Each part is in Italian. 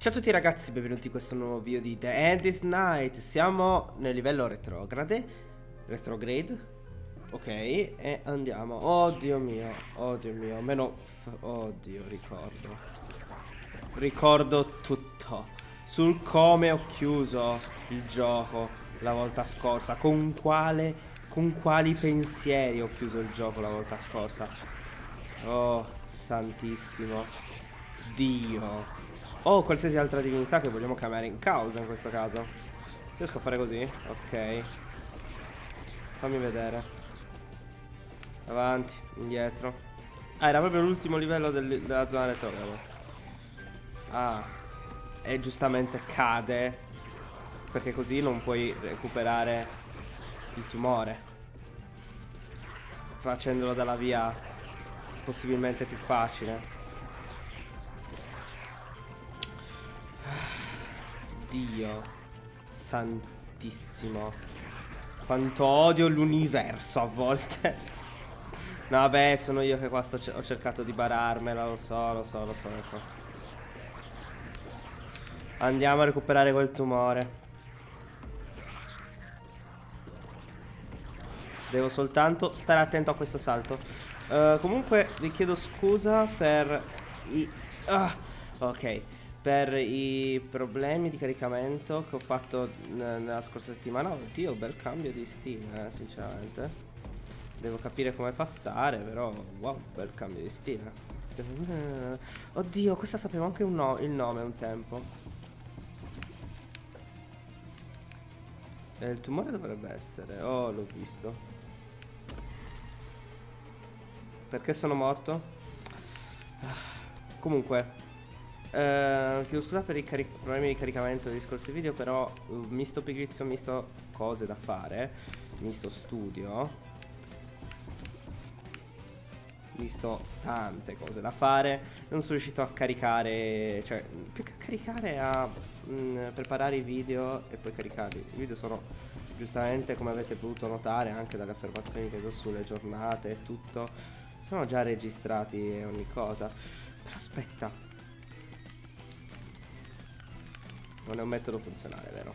Ciao a tutti ragazzi, benvenuti in questo nuovo video di The End is Night. Siamo nel livello retrograde Retrograde Ok, e andiamo. Oddio mio, oddio mio Meno, oddio, ricordo. Ricordo tutto. Sul come ho chiuso il gioco la volta scorsa Con quale, con quali pensieri ho chiuso il gioco la volta scorsa. Oh, santissimo Dio o qualsiasi altra divinità che vogliamo chiamare in causa in questo caso. Riesco a fare così? Ok. Fammi vedere. Avanti, indietro. Ah, era proprio l'ultimo livello del, della zona retrograda. Ah. E giustamente cade. Perché così non puoi recuperare il tumore. Facendolo dalla via possibilmente più facile. Dio santissimo. Quanto odio l'universo a volte. no, vabbè, sono io che qua sto, ho cercato di bararmela, lo so, lo so, lo so, lo so. Andiamo a recuperare quel tumore. Devo soltanto stare attento a questo salto. Uh, comunque vi chiedo scusa per i... Ah, ok per i problemi di caricamento che ho fatto nella scorsa settimana. Oddio, bel cambio di stile, eh, sinceramente. Devo capire come passare, però wow, bel cambio di stile. Oddio, questa sapevo anche no il nome un tempo. E il tumore dovrebbe essere. Oh, l'ho visto. Perché sono morto? Ah, comunque, Uh, chiedo scusa per i problemi di caricamento dei scorsi video, però uh, misto pigrizio, misto cose da fare, misto studio, misto tante cose da fare, non sono riuscito a caricare, cioè più che a caricare a mh, mm, preparare i video e poi caricarli. I video sono giustamente come avete potuto notare anche dalle affermazioni che do sulle giornate e tutto, sono già registrati e ogni cosa. Però aspetta, Non è un metodo funzionale, vero?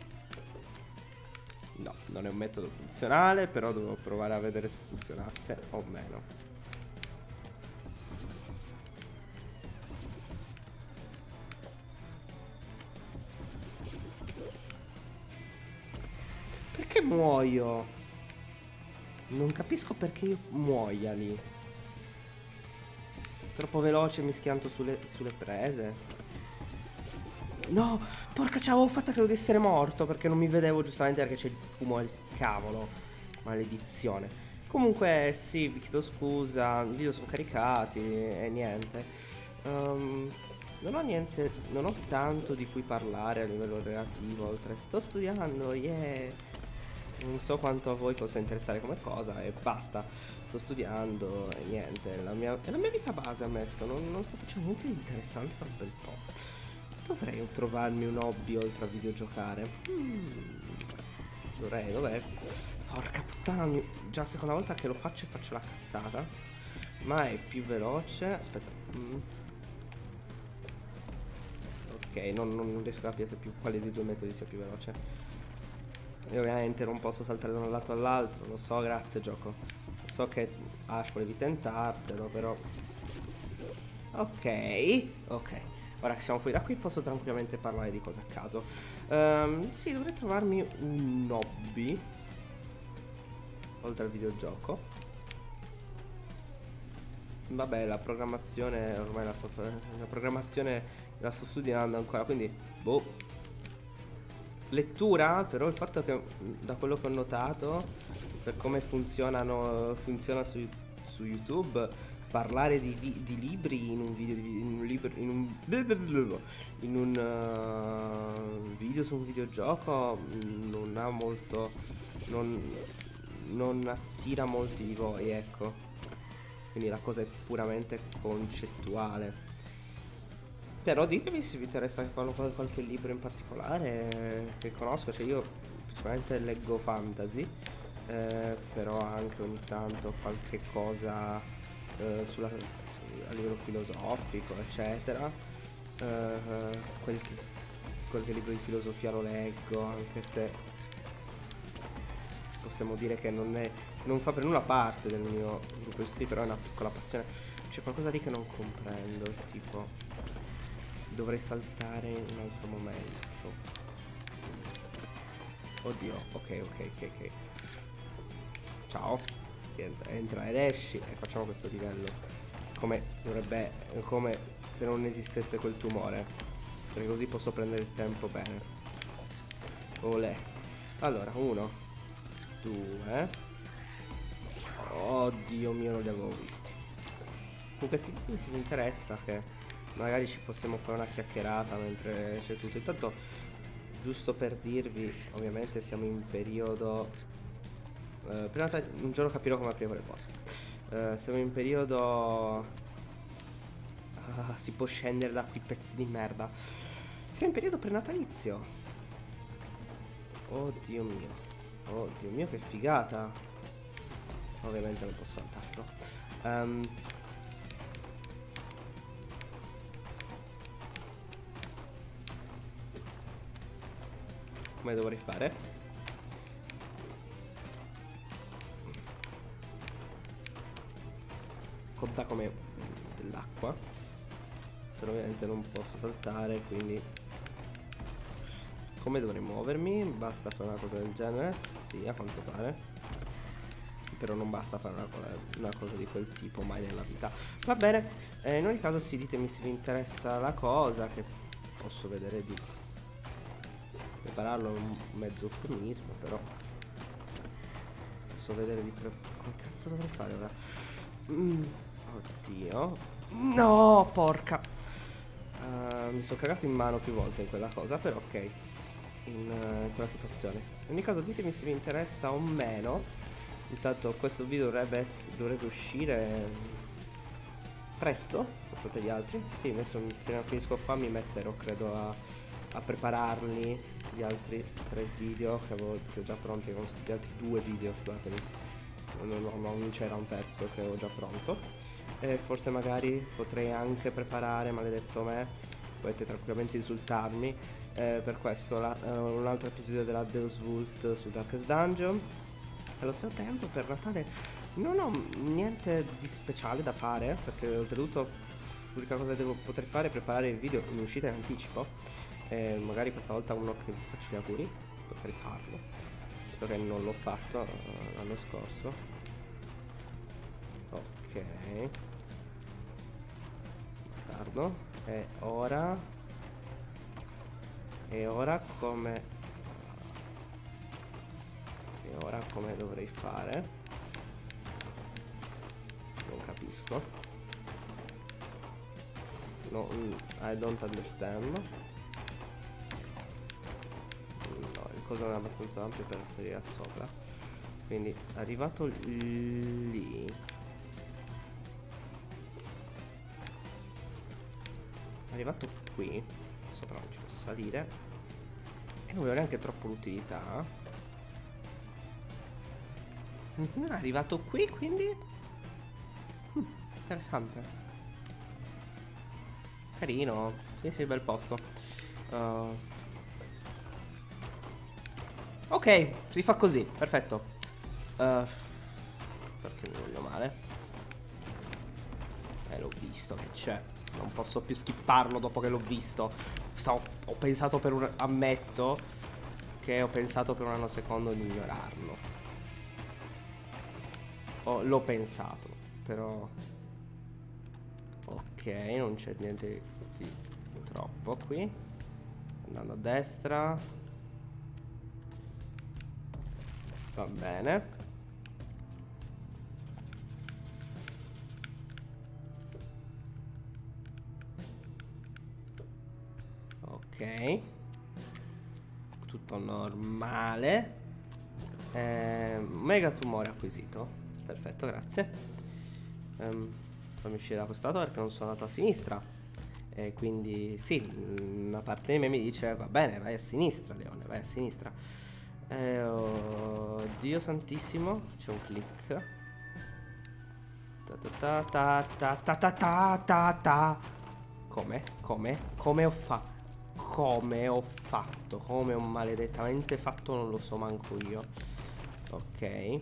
No, non è un metodo funzionale, però dovevo provare a vedere se funzionasse o meno. Perché muoio? Non capisco perché io muoia lì. Troppo veloce mi schianto sulle, sulle prese. No, porca ciao, ho fatto credo di essere morto perché non mi vedevo giustamente perché c'è il fumo al cavolo. Maledizione. Comunque sì, vi chiedo scusa, i video sono caricati e niente. Um, non ho niente, non ho tanto di cui parlare a livello relativo, oltre sto studiando, yeah. Non so quanto a voi possa interessare come cosa e basta. Sto studiando e niente, la mia, è la mia vita base ammetto, non, non sto facendo niente di interessante da un bel po'. Dovrei trovarmi un hobby oltre a videogiocare. Mm. Dovrei, dov'è? Porca puttana, già la seconda volta che lo faccio e faccio la cazzata. Ma è più veloce. Aspetta. Mm. Ok, non, non, riesco a capire più, quale dei due metodi sia più veloce. E ovviamente non posso saltare da un lato all'altro. Lo so, grazie gioco. So che Ash volevi tentartelo, però... Ok, ok. Ora che siamo fuori da qui posso tranquillamente parlare di cose a caso. Um, sì, dovrei trovarmi un hobby. Oltre al videogioco. Vabbè, la programmazione ormai la sto, la programmazione la sto studiando ancora, quindi boh. Lettura, però il fatto che da quello che ho notato, per come funzionano funziona su, su YouTube, parlare di, di, libri in un video in un libro in un, in un uh, video su un videogioco mm, non ha molto non, non attira molti di voi ecco. Quindi la cosa è puramente concettuale. Però ditemi se vi interessa qualche, libro in particolare che conosco. Cioè io principalmente leggo fantasy eh, però anche ogni tanto qualche cosa eh, sulla, a livello filosofico, eccetera. uh, quel, qualche libro di filosofia lo leggo, anche se possiamo dire che non, è, non fa per nulla parte del mio gruppo di studi, però è una piccola passione. C'è qualcosa lì che non comprendo, tipo dovrei saltare in un altro momento. Oddio, ok, ok, ok, ok. Ciao. Entra, entra ed esci e facciamo questo livello. Come dovrebbe... Come se non esistesse quel tumore. Perché così posso prendere il tempo bene. Olè. Allora, uno. Due. Oddio mio, non li avevo visti. Comunque sì, se vi interessa che magari ci possiamo fare una chiacchierata mentre c'è tutto. Intanto giusto per dirvi, ovviamente siamo in periodo... Uh, realtà un giorno capirò come aprire le porte. Uh, siamo in periodo... Uh, si può scendere da qui pezzi di merda. Siamo in periodo prenatalizio. Oddio mio. Oddio mio che figata. Ovviamente non posso saltarlo. Um, come dovrei fare conta come dell'acqua però ovviamente non posso saltare quindi come dovrei muovermi? Basta fare una cosa del genere? Sì a quanto pare. Però non basta fare una una cosa, di quel tipo mai nella vita. Va bene eh, in ogni caso sì ditemi se vi interessa la cosa che posso vedere di prepararlo un mezzo eufemismo, però posso vedere di pre... come cazzo dovrei fare ora? Mm, oddio. No, porca. Uh, mi sono cagato in mano più volte in quella cosa, però ok. In, uh, in quella situazione. In ogni caso ditemi se vi interessa o meno. Intanto questo video dovrebbe, dovrebbe uscire presto rispetto agli altri. Sì, adesso appena finisco qua mi metterò credo a, a prepararli gli altri tre video che, avevo, che ho già pronti, gli altri due video, scusatemi, non, non, non c'era un terzo che ho già pronto. E forse magari potrei anche preparare, maledetto me, potete tranquillamente insultarmi, eh, per questo la, uh, un altro episodio della Deus Vult su Darkest Dungeon. Allo stesso tempo per Natale non ho niente di speciale da fare, perché oltretutto l'unica cosa che devo poter fare è preparare il video in uscita in anticipo. E magari questa volta uno che vi faccio gli auguri potrei farlo. Visto che non l'ho fatto uh, l'anno scorso ok. Bastardo. E ora? E ora come e ora come dovrei fare? Non capisco. No, I don't understand. Cosa non è abbastanza ampio per salire sopra. Quindi arrivato lì arrivato qui sopra non ci posso salire e non vedo neanche troppo l'utilità mm arrivato qui quindi hm, interessante carino sì sì bel posto uh, Ok, si fa così, perfetto. Uh, perché mi voglio male? Eh, l'ho visto che c'è. Non posso più skipparlo dopo che l'ho visto. Stavo, ho pensato per un... Ammetto che ho pensato per un nanosecondo di ignorarlo. Oh, l'ho pensato, però... Ok, non c'è niente di troppo qui. Andando a destra. Va bene. Ok. Tutto normale. Eh, mega tumore acquisito. Perfetto, grazie. Um, fammi uscire da questo lato perché non sono andato a sinistra. E quindi sì, una parte di me mi dice va bene, vai a sinistra Leone, vai a sinistra. Eh, oh, Dio santissimo, c'è un click. Ta ta ta ta ta ta ta ta ta Come? Come? Come ho fatto? Come ho fatto? Come ho maledettamente fatto non lo so manco io. Ok.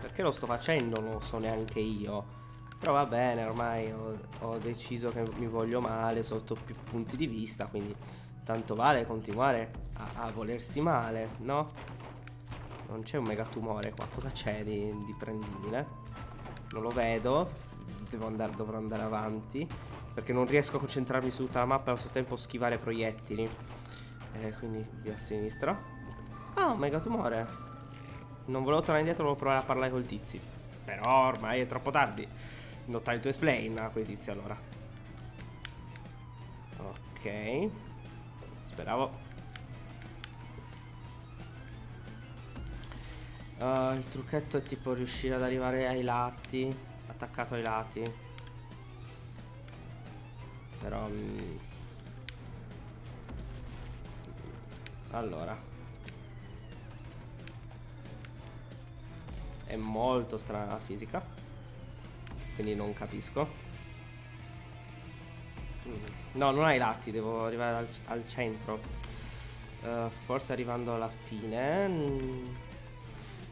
Perché lo sto facendo non lo so neanche io. Però va bene, ormai ho, ho deciso che mi voglio male sotto più punti di vista, quindi tanto vale continuare a, a volersi male, no? Non c'è un mega tumore qua, cosa c'è di, di prendibile? Non lo vedo, andare, dovrò andare avanti, perché non riesco a concentrarmi su tutta la mappa e allo stesso tempo schivare proiettili. Eh, quindi via a sinistra. Ah, un mega tumore. Non volevo tornare indietro, volevo provare a parlare col tizio. Però ormai è troppo tardi. No time to explain a quei tizi allora. Ok. Speravo. Uh, il trucchetto è tipo riuscire ad arrivare ai lati. Attaccato ai lati. Però... Mm, allora. È molto strana la fisica. Quindi non capisco. No, non ai lati, devo arrivare al, al centro. Uh, forse arrivando alla fine. Mm,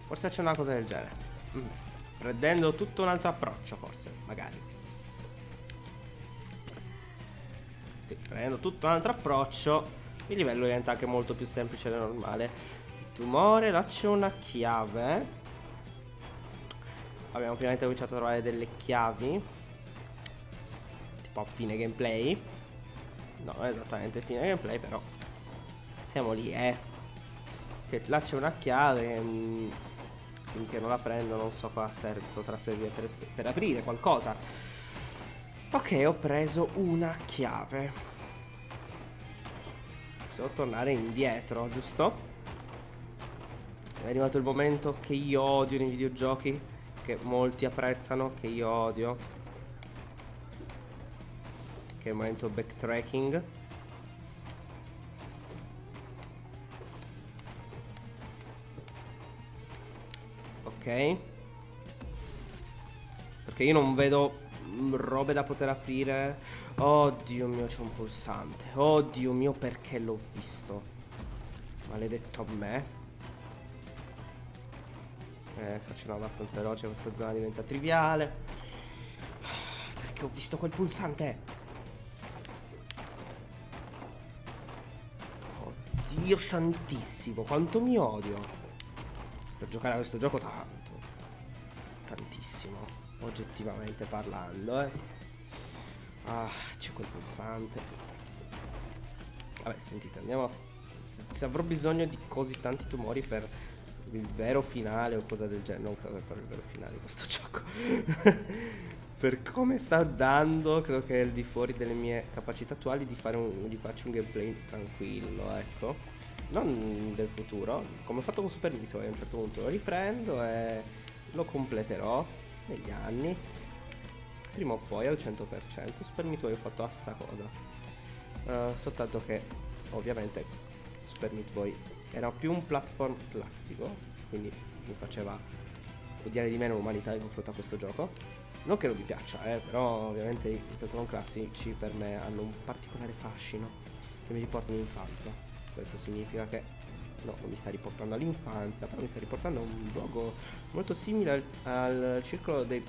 forse c'è una cosa del genere. Mm. Prendendo tutto un altro approccio, forse, magari. Sì, prendendo tutto un altro approccio, il livello diventa anche molto più semplice del normale. Il tumore, là c'è una chiave abbiamo finalmente cominciato a trovare delle chiavi. Tipo a fine gameplay. No, non esattamente fine gameplay, però siamo lì, eh. Che là c'è una chiave. Mh, mm, finché non la prendo non so cosa serve, potrà servire per, per aprire qualcosa. Ok, ho preso una chiave. Devo tornare indietro, giusto? È arrivato il momento che io odio nei videogiochi che molti apprezzano, che io odio. Che è il momento backtracking. Ok. Perché io non vedo robe da poter aprire. Oddio mio, c'è un pulsante. Oddio mio, perché l'ho visto? Maledetto a me. Eh, facciamo abbastanza veloce, questa zona diventa triviale. Perché ho visto quel pulsante. Oddio santissimo, quanto mi odio. Per giocare a questo gioco tanto. Oggettivamente parlando, eh. Ah, c'è quel pulsante. Vabbè, sentite, andiamo a... Se avrò bisogno di così tanti tumori per il vero finale o cosa del genere. Non credo per il vero finale di questo gioco. per come sta dando, credo che è al di fuori delle mie capacità attuali di, fare un, di farci un gameplay tranquillo, ecco. Non del futuro, come ho fatto con Super Metroid a un certo punto lo riprendo e lo completerò negli anni. Prima o poi al 100%. Super Metroid ho fatto la stessa cosa. Uh, soltanto che ovviamente Super Meat Boy era più un platform classico, quindi mi faceva odiare di meno l'umanità in confronto a questo gioco. Non che non mi piaccia, eh, però ovviamente i platform classici per me hanno un particolare fascino che mi riportano all'infanzia. Questo significa che no, non mi sta riportando all'infanzia, però mi sta riportando a un luogo molto simile al, al circolo dei...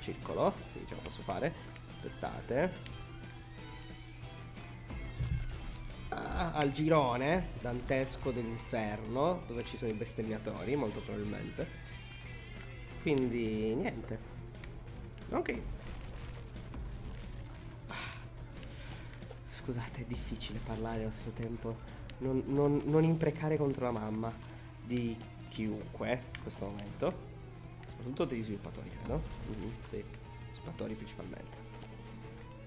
Circolo? Sì, ce la posso fare. Aspettate. al girone dantesco dell'inferno, dove ci sono i bestemmiatori, molto probabilmente. Quindi, niente. Ok. Scusate, è difficile parlare allo stesso tempo. Non, non, non imprecare contro la mamma di chiunque in questo momento. Soprattutto degli sviluppatori, credo. Mm -hmm, sì, sviluppatori principalmente.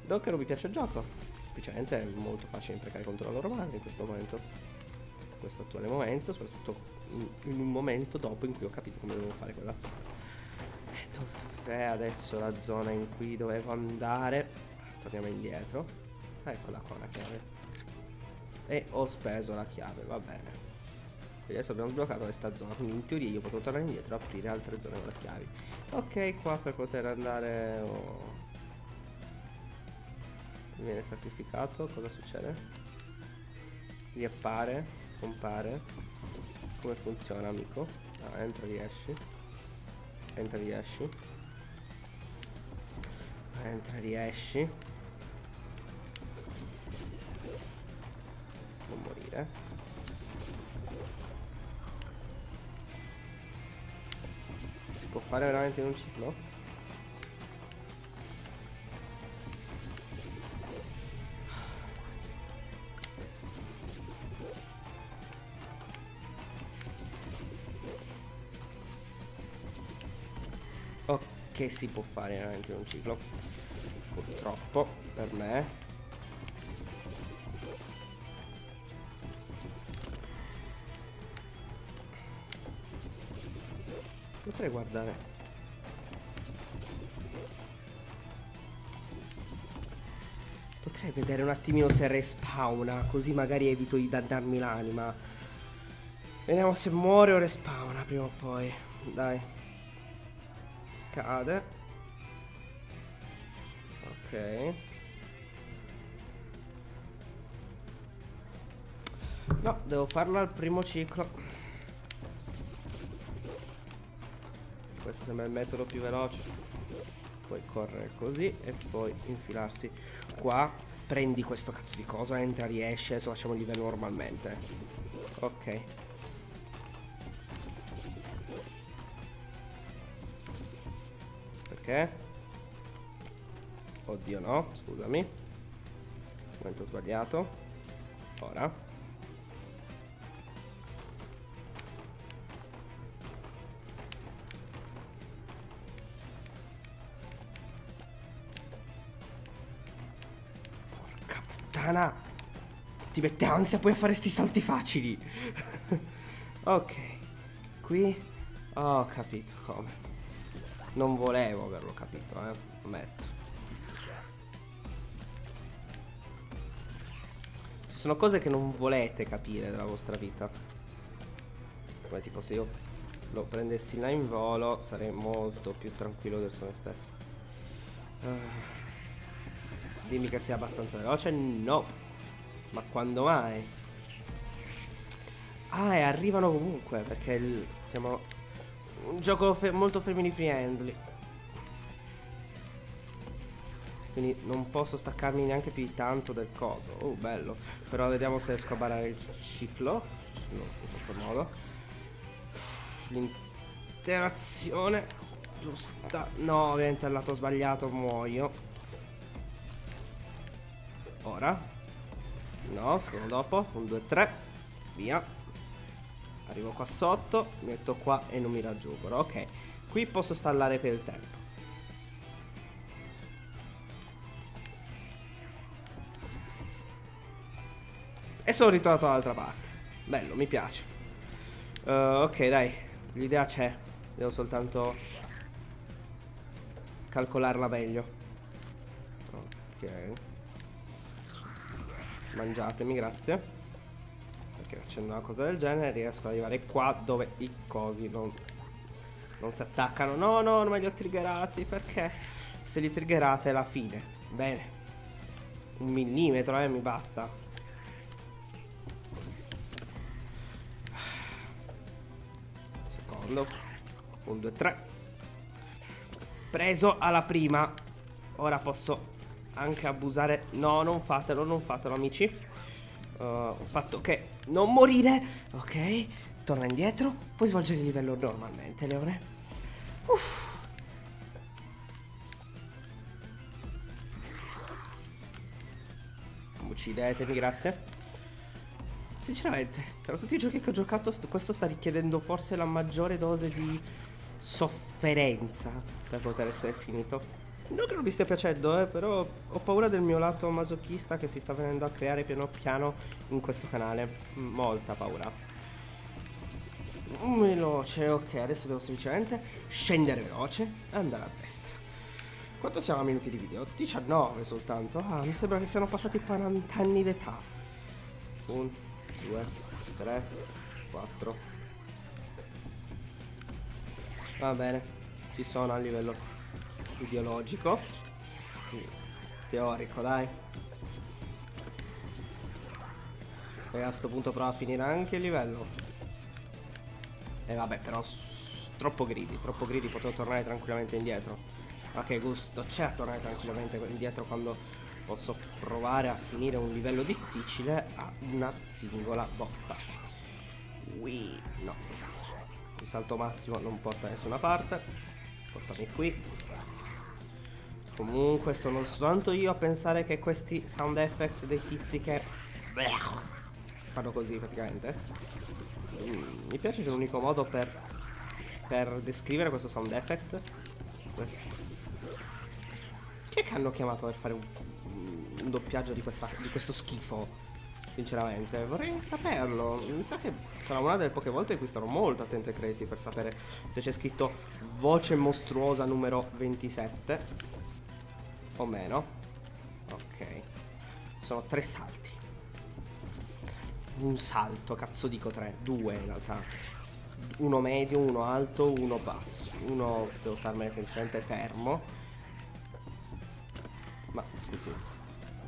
Docker mi piace il gioco semplicemente è molto facile imprecare contro la loro madre in questo momento in questo attuale momento soprattutto in, in un momento dopo in cui ho capito come dovevo fare quella zona e dov'è adesso la zona in cui dovevo andare torniamo indietro eccola qua la chiave e ho speso la chiave va bene quindi adesso abbiamo sbloccato questa zona quindi in teoria io potrò tornare indietro e aprire altre zone con le chiavi ok qua per poter andare oh Viene sacrificato, cosa succede? Riappare, scompare. Come funziona, amico? Ah, entra, riesci. Entra, riesci. Entra, riesci. Morire. Si può fare veramente in un ciclo? che si può fare in un ciclo purtroppo per me potrei guardare potrei vedere un attimino se respawna così magari evito di dannarmi l'anima vediamo se muore o respawna prima o poi dai Cade. Ok. No, devo farlo al primo ciclo. Questo sembra il metodo più veloce. Poi correre così e poi infilarsi qua. Prendi questo cazzo di cosa, entra, riesce, adesso facciamo il livello normalmente. Ok. Perché? Oddio no, scusami Momento sbagliato Ora Ti mette ansia poi a fare sti salti facili Ok Qui Ho capito come non volevo averlo capito, eh. Ammetto. Ci sono cose che non volete capire della vostra vita. Come tipo se io lo prendessi là in volo sarei molto più tranquillo verso me stesso. Uh, dimmi che sei abbastanza veloce. No. Ma quando mai? Ah, e arrivano comunque perché il, siamo un gioco fe molto family friendly. Quindi non posso staccarmi neanche più di tanto del coso. Oh, bello. Però vediamo se riesco a barare il ciclo. No, in questo modo. L'interazione giusta. No, ovviamente al lato sbagliato muoio. Ora. No, secondo dopo. Un, due, tre. Via. Arrivo qua sotto, metto qua e non mi raggiungono. Ok, qui posso stallare per il tempo. E sono ritornato dall'altra parte. Bello, mi piace. Uh, ok, dai. L'idea c'è. Devo soltanto calcolarla meglio. Ok. Mangiatemi, grazie perché facendo una cosa del genere riesco ad arrivare qua dove i cosi non, non si attaccano. No, no, non me li ho triggerati perché se li triggerate è la fine. Bene. Un millimetro, eh, mi basta. Secondo. Un, due, tre. Preso alla prima. Ora posso anche abusare. No, non fatelo, non fatelo, amici. Uh, fatto che non morire. Ok, torna indietro. Puoi svolgere il livello normalmente, Leone. Uff. Uccidetemi, grazie. Sinceramente, tra tutti i giochi che ho giocato, questo sta richiedendo forse la maggiore dose di sofferenza per poter essere finito. Non che non vi stia piacendo, eh, però ho paura del mio lato masochista che si sta venendo a creare piano piano in questo canale. Molta paura. Veloce, ok, adesso devo semplicemente scendere veloce e andare a destra. Quanto siamo a minuti di video? 19 soltanto. Ah, mi sembra che siano passati 40 anni d'età. 1, 2, 3, 4. Va bene, ci sono a livello ideologico. Teorico, dai. E a sto punto prova a finire anche il livello. E vabbè, però troppo greedy, troppo greedy, potevo tornare tranquillamente indietro. Ma che gusto c'è a tornare tranquillamente indietro quando posso provare a finire un livello difficile a una singola botta. Ui, no. Il salto massimo non porta da nessuna parte. Portami qui. Comunque sono soltanto io a pensare che questi sound effect dei tizi che fanno così praticamente. Mm, mi piace che l'unico modo per, per descrivere questo sound effect questo. Chi è che hanno chiamato per fare un, un doppiaggio di, questa, di questo schifo? Sinceramente, vorrei saperlo. Mi sa che sarà una delle poche volte in cui starò molto attento ai crediti per sapere se c'è scritto voce mostruosa numero 27 o meno. Ok. Sono tre salti. Un salto, cazzo dico tre. Due in realtà. Uno medio, uno alto, uno basso. Uno devo starmene semplicemente fermo. Ma scusi.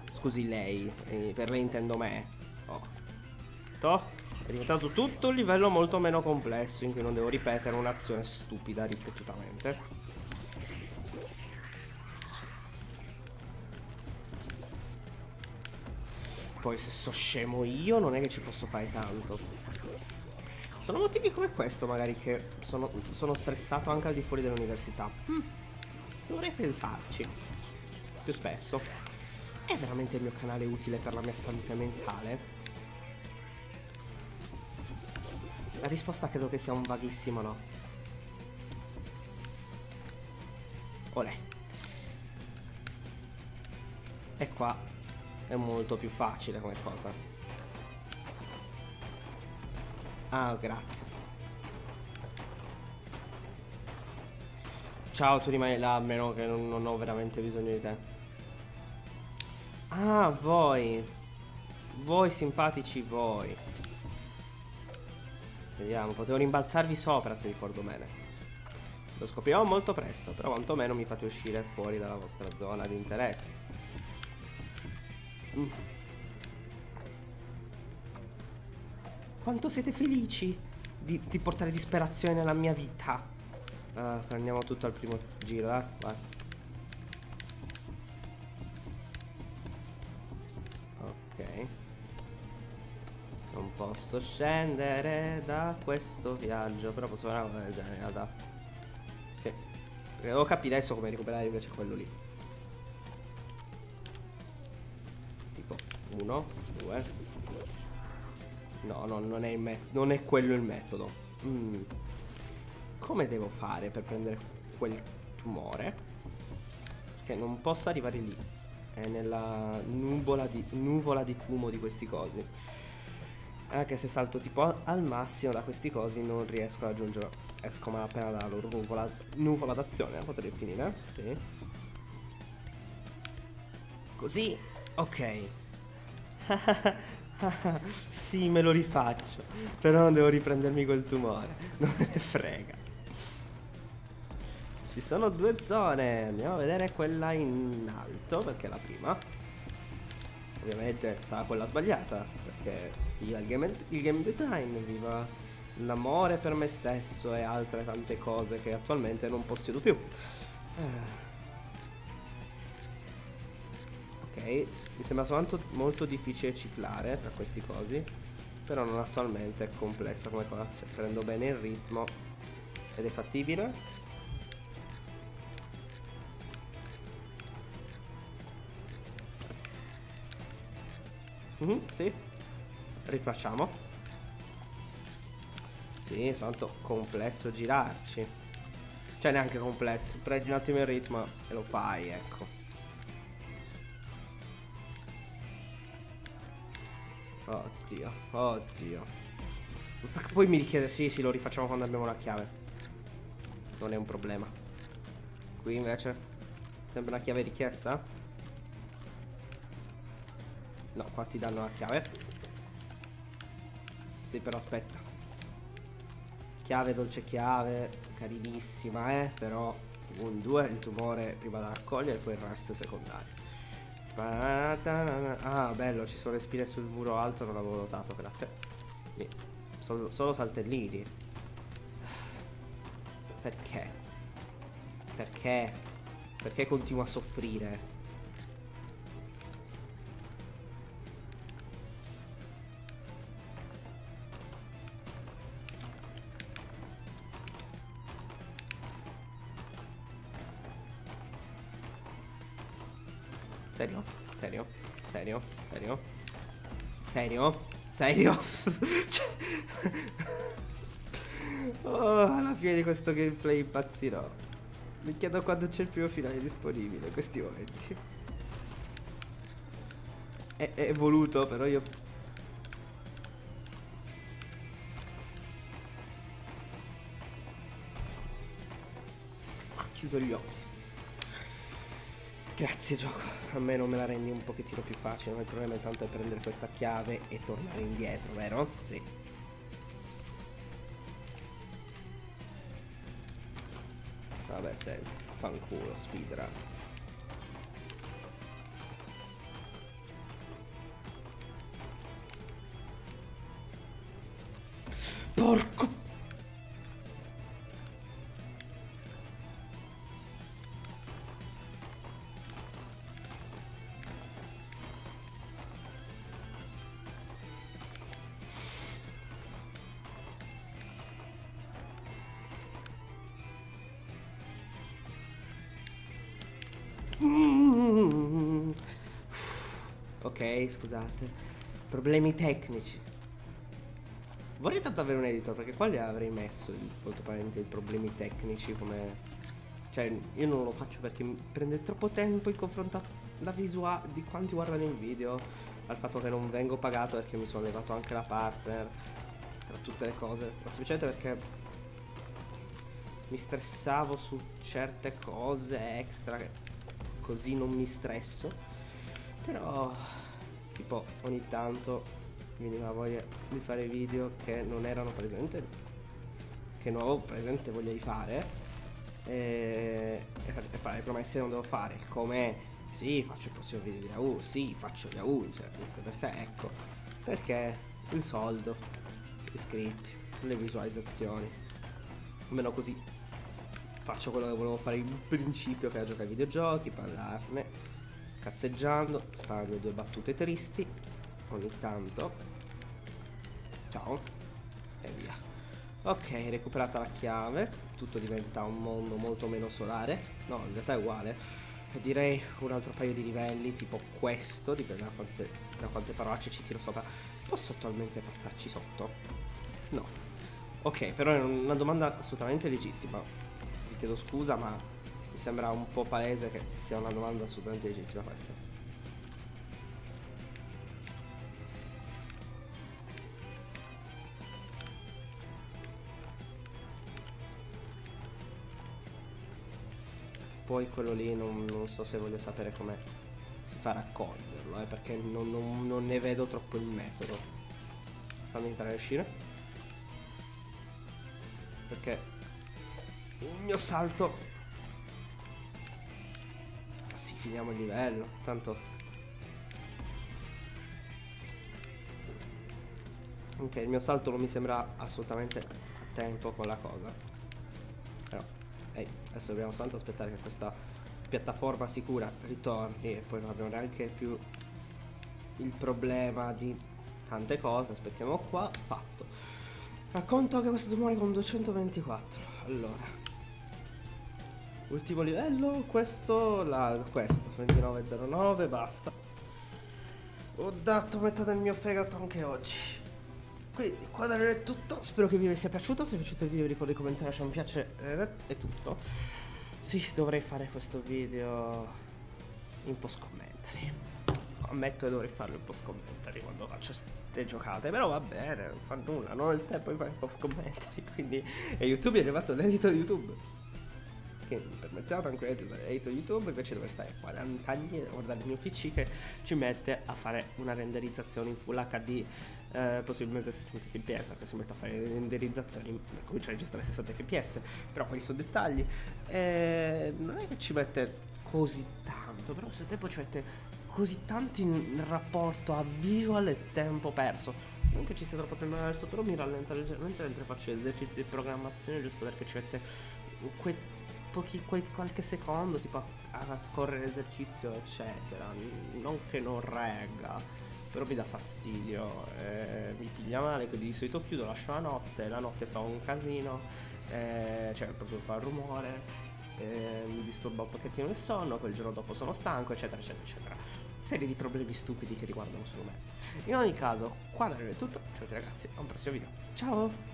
Scusi lei. Per lei intendo me. Oh. To. È diventato tutto un livello molto meno complesso in cui non devo ripetere un'azione stupida ripetutamente. Poi se so scemo io non è che ci posso fare tanto. Sono motivi come questo magari che sono, sono stressato anche al di fuori dell'università. Hm, dovrei pensarci. Più spesso. È veramente il mio canale utile per la mia salute mentale? La risposta credo che sia un vaghissimo no. Olè. E qua è molto più facile come cosa. Ah, grazie. Ciao, tu rimani là, a meno che non, non ho veramente bisogno di te. Ah, voi. Voi simpatici voi. Vediamo, potevo rimbalzarvi sopra se ricordo bene. Lo scoprirò molto presto, però quantomeno mi fate uscire fuori dalla vostra zona di interesse. Quanto siete felici di, di, portare disperazione nella mia vita. Uh, prendiamo tutto al primo giro, eh? Vai. Ok. Non posso scendere da questo viaggio, però posso fare una cosa del genere in realtà. Sì. Devo capire adesso come recuperare invece quello lì. Uno, due. No, no, non è, non è quello il metodo. Mm. Come devo fare per prendere quel tumore? Che non posso arrivare lì. È nella nuvola di, nuvola di fumo di questi cosi. Anche se salto tipo al massimo da questi cosi non riesco ad aggiungere. Esco appena dalla loro nuvola, nuvola d'azione. Potrei finire? Sì. Così. Ok. sì, me lo rifaccio. Però devo riprendermi quel tumore. Non me ne frega. Ci sono due zone. Andiamo a vedere quella in alto, perché è la prima. Ovviamente sarà quella sbagliata, perché viva il game, il game design, viva l'amore per me stesso e altre tante cose che attualmente non possiedo più. Eh. Ok, mi sembra soltanto molto difficile ciclare tra questi cosi. Però non attualmente è complessa come qua. Se prendo bene il ritmo ed è fattibile. Mm -hmm, sì. Rifacciamo. Sì, è soltanto complesso girarci. Cioè neanche complesso. Prendi un attimo il ritmo e lo fai, ecco. Oddio, oddio. Poi mi richiede, sì, sì, lo rifacciamo quando abbiamo la chiave. Non è un problema. Qui invece, sembra una chiave richiesta? No, qua ti danno la chiave. Sì, però aspetta. Chiave, dolce chiave, carinissima, eh, però un 2 il tumore prima da raccogliere e poi il resto secondario. Ah, bello, ci sono le spine sul muro alto, non l'avevo notato, grazie. Solo, solo saltellini. Perché? Perché? Perché continuo a soffrire? Serio? Serio? Serio? Serio? Serio? Serio? cioè... oh, alla fine di questo gameplay impazzirò. Mi chiedo quando c'è il primo finale disponibile in questi momenti. È, è voluto, però io... Chiuso gli occhi. Grazie gioco, a me non me la rendi un pochettino più facile, ma il problema intanto è prendere questa chiave e tornare indietro, vero? Sì. Vabbè, senti, fanculo, speedrun. Ok, scusate. Problemi tecnici. Vorrei tanto avere un editor perché qua li avrei messo molto probabilmente i problemi tecnici come... Cioè, io non lo faccio perché prende troppo tempo in confronto alla visuale di quanti guardano il video, al fatto che non vengo pagato perché mi sono levato anche la partner, tra tutte le cose, ma semplicemente perché mi stressavo su certe cose extra, così non mi stresso, però tipo ogni tanto mi veniva voglia di fare video che non erano presente che non avevo presente voglia di fare e, e fare le promesse non devo fare come sì faccio il prossimo video di Yahoo sì faccio Yahoo cioè per sé ecco. Perché il soldo gli iscritti le visualizzazioni almeno così faccio quello che volevo fare in principio che era giocare ai videogiochi parlarne cazzeggiando, sparando due battute tristi ogni tanto. Ciao. E via. Ok, recuperata la chiave, tutto diventa un mondo molto meno solare. No, in realtà è uguale. Direi un altro paio di livelli, tipo questo, dipende da quante, da quante parolacce ci tiro sopra. Posso attualmente passarci sotto? No. Ok, però è una domanda assolutamente legittima. Vi chiedo scusa, ma mi sembra un po' palese che sia una domanda assolutamente legittima questa. Poi quello lì non, non so se voglio sapere come si fa a raccoglierlo, eh, perché non, non, non ne vedo troppo il metodo. Fammi entrare e uscire. Perché il mio salto sì, finiamo il livello. Tanto... Ok, il mio salto non mi sembra assolutamente a tempo con la cosa. Però, ehi, adesso dobbiamo soltanto aspettare che questa piattaforma sicura ritorni e poi non abbiamo neanche più il problema di tante cose. Aspettiamo qua, fatto. Racconto che questo muore con 224. Allora, Ultimo livello, questo, la, questo, 2909, basta. Ho dato metà del mio fegato anche oggi. Quindi qua da è tutto, spero che vi sia piaciuto, se vi è piaciuto il video ricordate di commentare, lasciare un piace, eh, è tutto. Sì, dovrei fare questo video in post commentary. Ammetto che dovrei farlo in post commentary quando faccio queste giocate, però va bene, non fa nulla, non ho il tempo di fare post commentary, quindi... E YouTube è arrivato l'edito di YouTube che mi permetteva tranquillamente di usare editor YouTube invece dover stare 40 anni a guardare il mio PC che ci mette a fare una renderizzazione in Full HD eh, possibilmente 60 fps perché si mette a fare renderizzazioni per cominciare a registrare 60 fps però quali sono dettagli eh, non è che ci mette così tanto però sul tempo ci mette così tanto in rapporto a visual e tempo perso. Non che ci sia troppo tempo perso, però mi rallenta leggermente mentre faccio esercizi di programmazione, giusto perché ci mette quei pochi, quei, qualche secondo tipo a, a scorrere l'esercizio, eccetera. Non che non regga, però mi dà fastidio. Eh, mi piglia male che di solito chiudo, lascio la notte, la notte fa un casino, eh, cioè proprio fa rumore eh, mi disturba un pochettino il sonno, il giorno dopo sono stanco, eccetera, eccetera, eccetera. Serie di problemi stupidi che riguardano solo me. In ogni caso, qua da è tutto. Ciao ragazzi, a un prossimo video. Ciao!